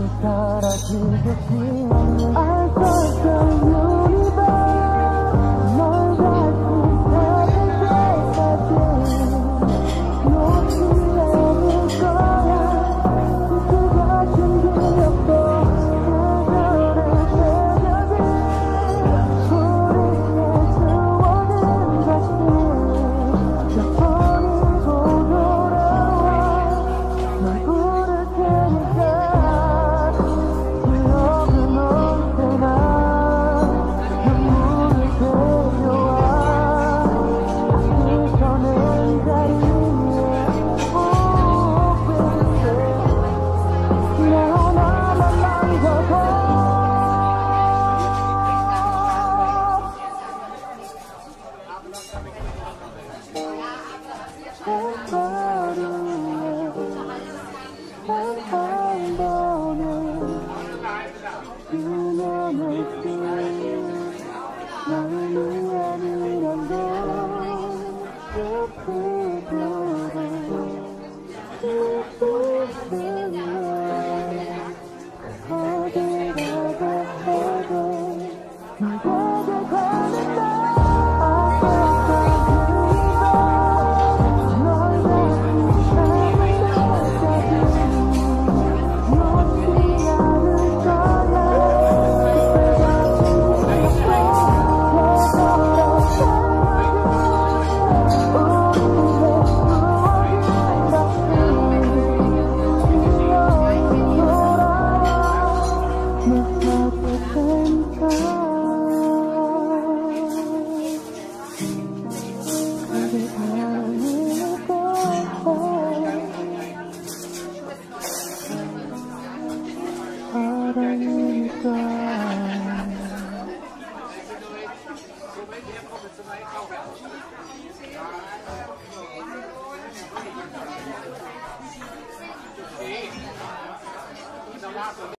I thought of you Sim.